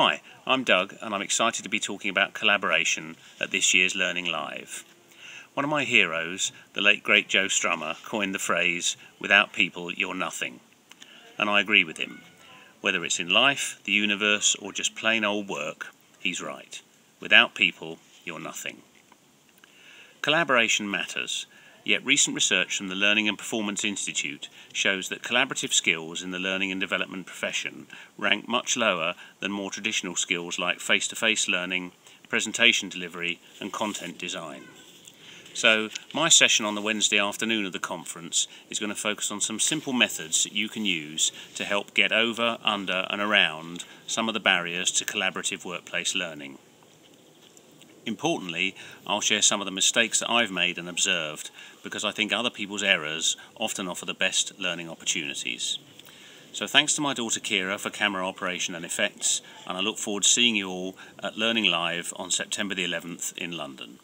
Hi, I'm Doug and I'm excited to be talking about collaboration at this year's Learning Live. One of my heroes, the late great Joe Strummer, coined the phrase, without people you're nothing. And I agree with him. Whether it's in life, the universe or just plain old work, he's right. Without people you're nothing. Collaboration matters Yet recent research from the Learning and Performance Institute shows that collaborative skills in the learning and development profession rank much lower than more traditional skills like face-to-face learning, presentation delivery and content design. So my session on the Wednesday afternoon of the conference is going to focus on some simple methods that you can use to help get over, under and around some of the barriers to collaborative workplace learning. Importantly, I'll share some of the mistakes that I've made and observed because I think other people's errors often offer the best learning opportunities. So thanks to my daughter Kira for camera operation and effects and I look forward to seeing you all at Learning Live on September the 11th in London.